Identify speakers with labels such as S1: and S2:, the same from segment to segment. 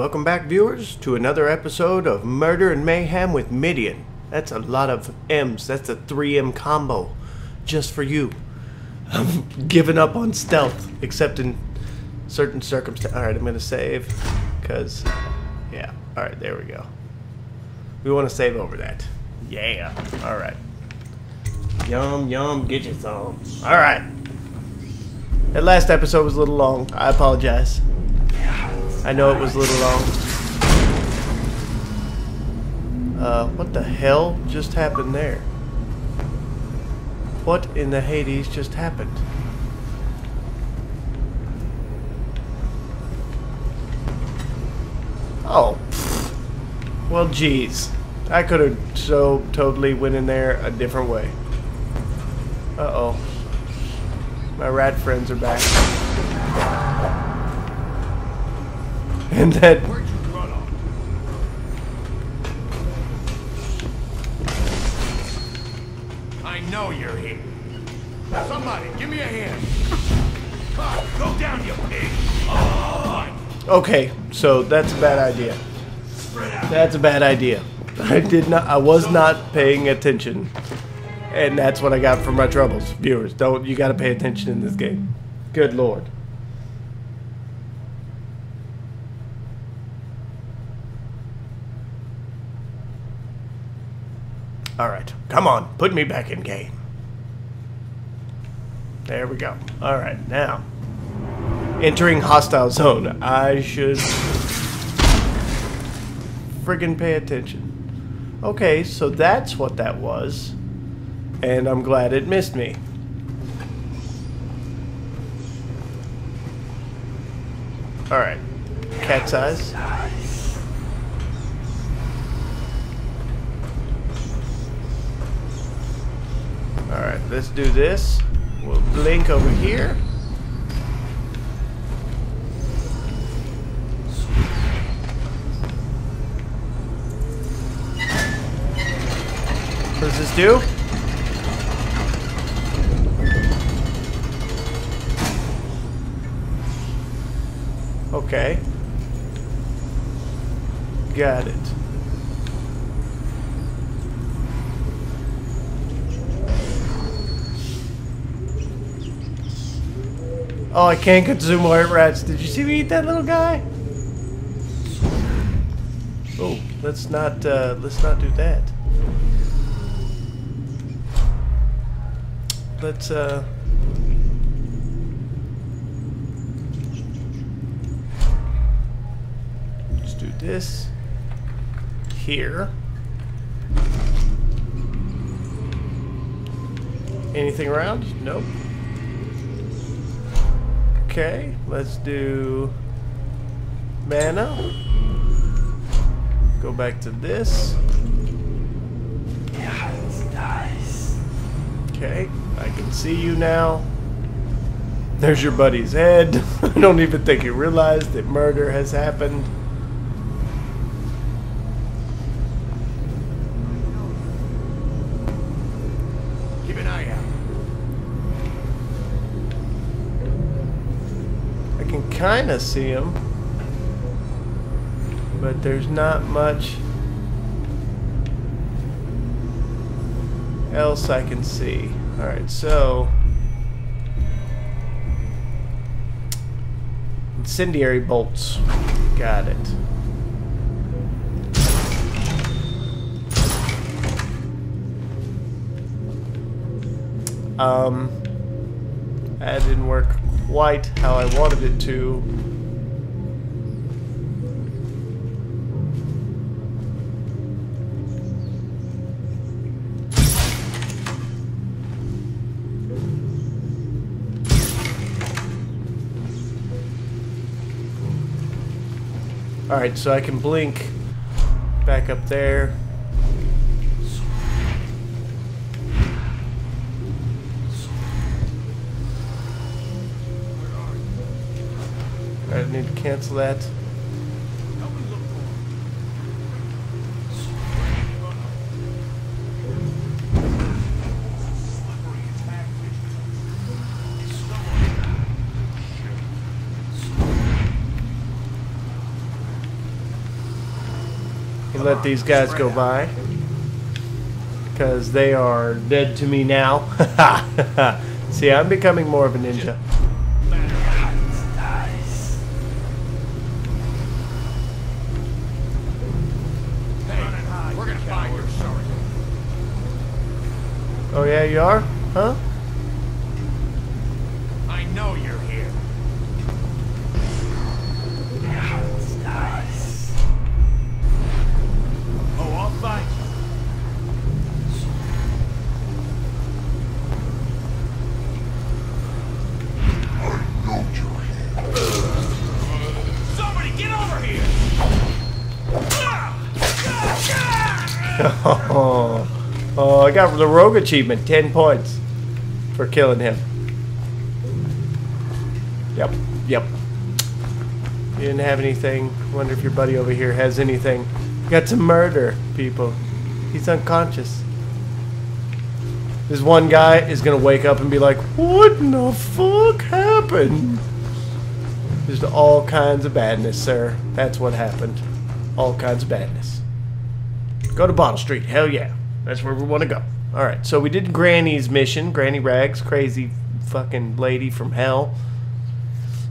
S1: welcome back, viewers, to another episode of Murder and Mayhem with Midian. That's a lot of M's. That's a 3M combo. Just for you. I'm giving up on stealth, except in certain circumstances. Alright, I'm going to save, because, yeah. Alright, there we go. We want to save over that. Yeah. Alright. Yum, yum, get your some. Alright. That last episode was a little long. I apologize. I know it was a little long. Uh, what the hell just happened there? What in the Hades just happened? Oh. Well, geez. I could have so totally went in there a different way. Uh-oh. My rat friends are back. And that
S2: Where'd you run off? I know you're here. Somebody, give me a hand. Go down, you pig. Oh,
S1: Okay, so that's a bad idea. That's a bad idea. I did not I was not paying attention. And that's what I got for my troubles. Viewers, don't you gotta pay attention in this game. Good lord. Alright, come on, put me back in game. There we go. Alright, now. Entering hostile zone. I should friggin' pay attention. Okay, so that's what that was. And I'm glad it missed me. Alright. Cat's eyes. Alright, let's do this. We'll blink over here. What does this do? Okay. Got it. Oh, I can't consume white rats. Did you see me eat that little guy? Oh, let's not uh, let's not do that. Let's uh Let's do this here. Anything around? Nope. Okay, let's do mana. Go back to this. Okay, I can see you now. There's your buddy's head. I don't even think he realized that murder has happened. Kind of see them, but there's not much else I can see. Alright, so. Incendiary bolts. Got it. Um, that didn't work quite how I wanted it to. Alright, so I can blink back up there. Need to cancel that. Let these guys go by. Because they are dead to me now. See, I'm becoming more of a ninja. Oh yeah, you are? Huh?
S2: I know you're here. Nice. Oh, I'll find you. I know you're here. Somebody get over here!
S1: Oh, oh, I got the rogue achievement, 10 points for killing him. Yep, yep. You didn't have anything. Wonder if your buddy over here has anything. Got to murder people. He's unconscious. This one guy is gonna wake up and be like, What in the fuck happened? Just all kinds of badness, sir. That's what happened. All kinds of badness. Go to Bottle Street. Hell yeah. That's where we want to go. Alright, so we did Granny's mission. Granny Rags, crazy fucking lady from hell,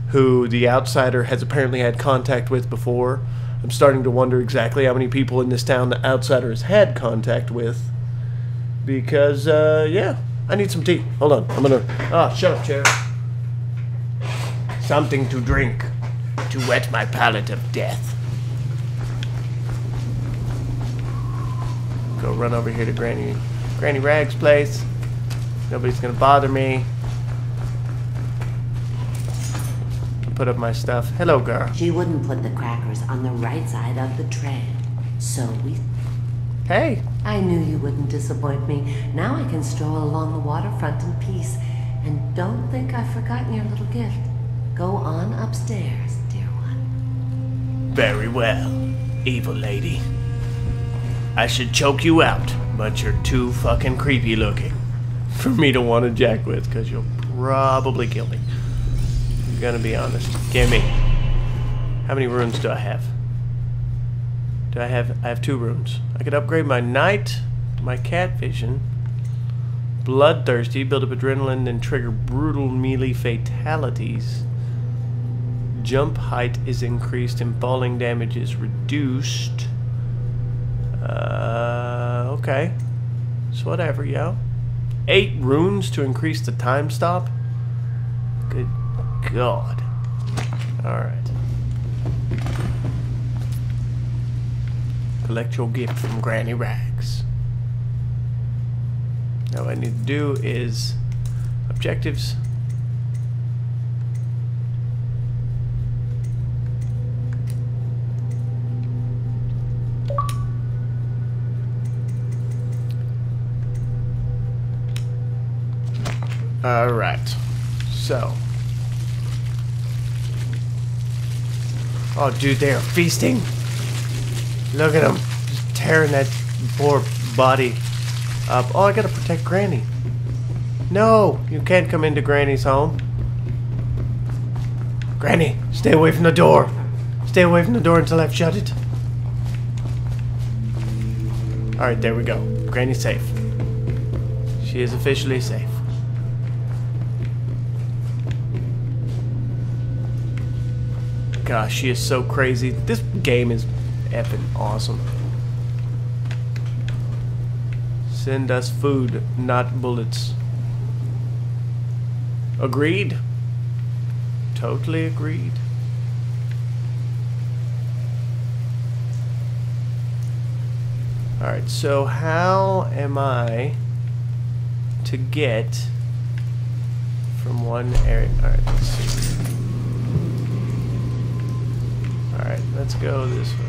S1: who the outsider has apparently had contact with before. I'm starting to wonder exactly how many people in this town the outsider has had contact with. Because, uh, yeah, I need some tea. Hold on. I'm gonna. Ah, shut up, chair. Something to drink to wet my palate of death. Go run over here to Granny Granny Rag's place. Nobody's gonna bother me. Put up my stuff. Hello, girl.
S3: She wouldn't put the crackers on the right side of the tray. So we.
S1: Hey.
S3: I knew you wouldn't disappoint me. Now I can stroll along the waterfront in peace. And don't think I've forgotten your little gift. Go on upstairs, dear one.
S1: Very well, evil lady. I should choke you out, but you're too fucking creepy looking for me to want to jack with, because you'll probably kill me. I'm gonna be honest. Give me. How many runes do I have? Do I have? I have two runes. I could upgrade my night my cat vision. Bloodthirsty, build up adrenaline and trigger brutal melee fatalities. Jump height is increased and falling damage is reduced. Uh, okay. So whatever, yo. Eight runes to increase the time stop? Good God. Alright. Collect your gift from Granny Rags. Now what I need to do is objectives. Alright. So. Oh, dude, they are feasting. Look at them. Just tearing that poor body up. Oh, I gotta protect Granny. No, you can't come into Granny's home. Granny, stay away from the door. Stay away from the door until I've shut it. Alright, there we go. Granny's safe. She is officially safe. Gosh, she is so crazy. This game is effing awesome. Send us food, not bullets. Agreed. Totally agreed. Alright, so how am I to get from one area? Alright, let's see. Alright, let's go this way.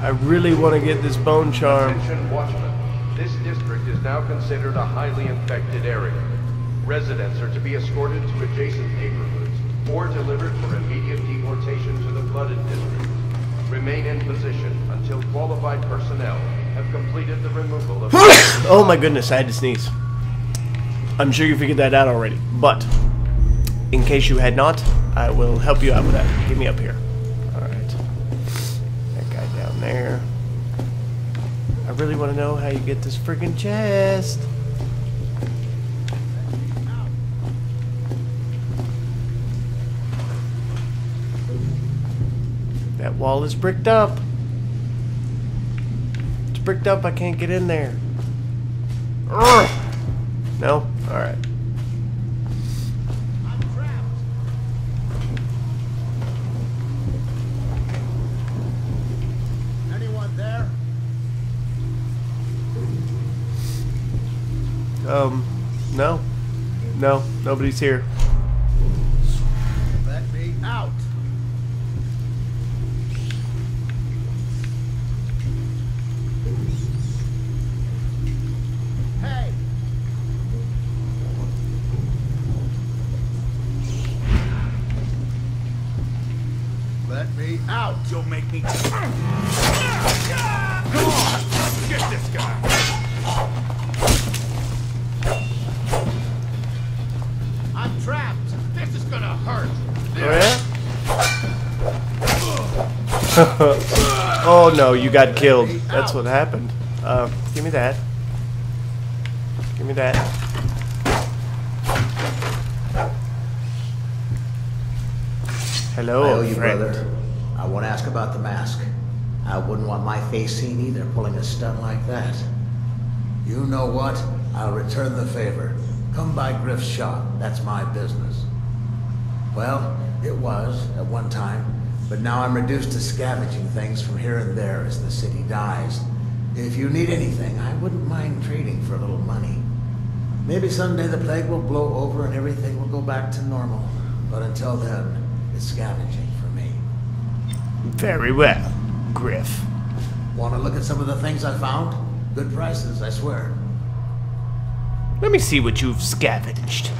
S1: I really want to get this bone charm.
S4: Attention Watchmen. This district is now considered a highly infected area. Residents are to be escorted to adjacent neighborhoods or delivered for immediate deportation to the flooded district. Remain in position until qualified personnel have completed the removal of...
S1: oh my goodness, I had to sneeze. I'm sure you figured that out already, but in case you had not, I will help you out with that. Get me up here. Alright. That guy down there. I really want to know how you get this friggin' chest. That wall is bricked up. It's bricked up. I can't get in there. Urgh. No?
S5: Anyone there?
S1: Um, no. No, nobody's here.
S5: Let me out.
S2: You'll make me. Come on! Get this guy!
S5: I'm trapped.
S2: This is gonna hurt!
S1: Oh yeah? oh no, you got killed. That's what happened. Uh, give me that. Give me that. Hello,
S6: I owe you,
S1: friend.
S6: brother. I want to ask about the mask. I wouldn't want my face seen either, pulling a stunt like that. You know what? I'll return the favor. Come by Griff's shop. That's my business. Well, it was at one time, but now I'm reduced to scavenging things from here and there as the city dies. If you need anything, I wouldn't mind trading for a little money. Maybe someday the plague will blow over and everything will go back to normal. But until then, scavenging for me.
S1: Very well, Griff.
S6: Want to look at some of the things I found? Good prices, I swear.
S1: Let me see what you've scavenged.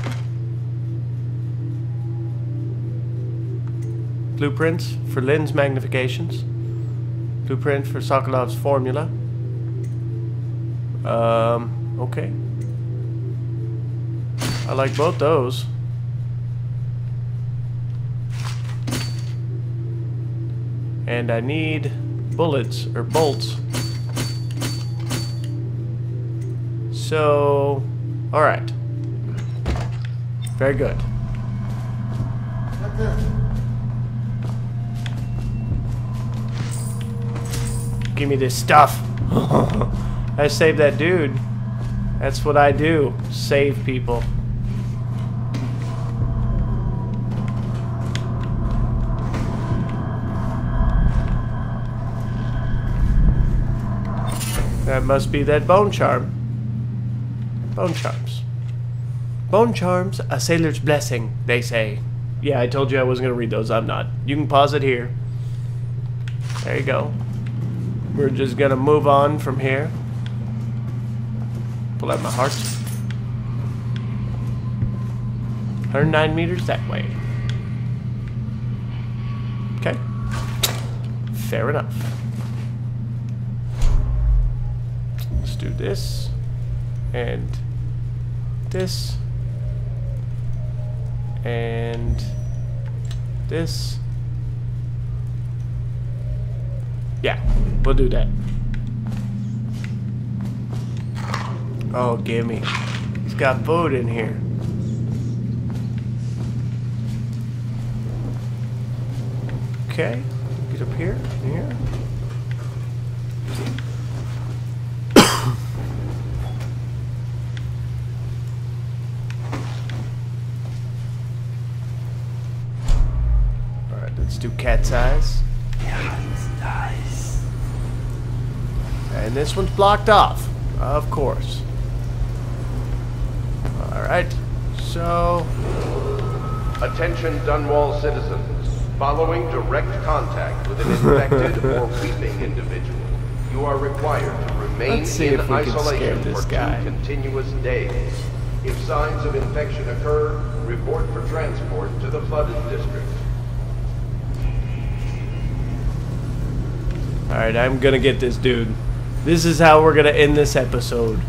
S1: Blueprints for lens magnifications. Blueprint for Sokolov's formula. Um, okay. I like both those. And I need bullets or bolts. So, all right. Very good. Give me this stuff. I saved that dude. That's what I do. Save people. That must be that bone charm. Bone charms. Bone charms, a sailor's blessing, they say. Yeah, I told you I wasn't going to read those. I'm not. You can pause it here. There you go. We're just going to move on from here. Pull out my heart. 109 meters that way. Okay. Fair enough. Let's do this. And this. And this. Yeah, we'll do that. Oh, give me. He's got food in here. Okay, get up here, here. Alright, let's do cat's eyes. And this one's blocked off, of course. Alright, so
S4: Attention Dunwall citizens. Following direct contact with an infected or weeping individual, you are required to remain
S1: Let's see
S4: in
S1: if we can scare
S4: isolation
S1: this
S4: for
S1: guy.
S4: two continuous days. If signs of infection occur, report for transport to the flooded district.
S1: All right, I'm gonna get this dude. This is how we're gonna end this episode.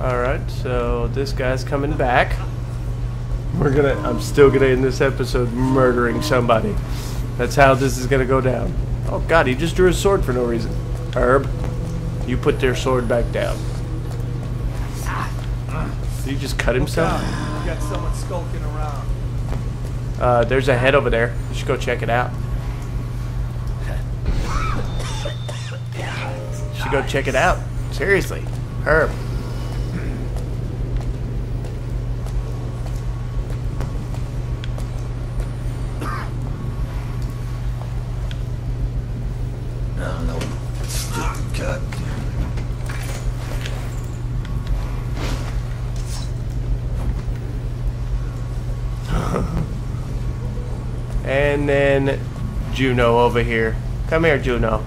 S1: Alright, so this guy's coming back. We're gonna, I'm still gonna end this episode murdering somebody. That's how this is gonna go down. Oh god, he just drew his sword for no reason. Herb, you put their sword back down. Did he just cut himself?
S7: We got someone skulking around.
S1: Uh, there's a head over there. You should go check it out. You should go check it out. Seriously. Herb.
S6: No, no. Stupid cut.
S1: And then Juno over here. Come here, Juno.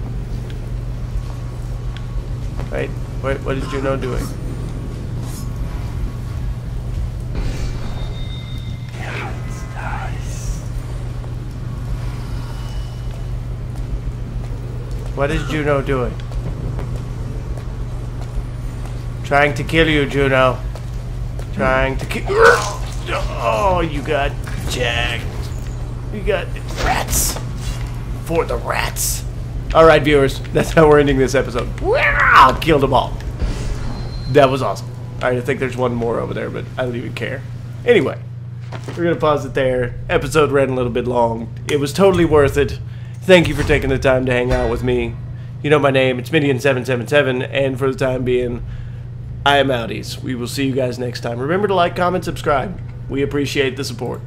S1: Right? What, what is Juno doing? What is Juno doing? Trying to kill you, Juno. Trying to kill. Oh, you got jacked. You got rats. For the rats. Alright, viewers. That's how we're ending this episode. Wow! Killed them all. That was awesome. Alright, I think there's one more over there, but I don't even care. Anyway, we're going to pause it there. Episode ran a little bit long. It was totally worth it. Thank you for taking the time to hang out with me. You know my name. It's Midian777, and for the time being, I am Outies. We will see you guys next time. Remember to like, comment, subscribe. We appreciate the support.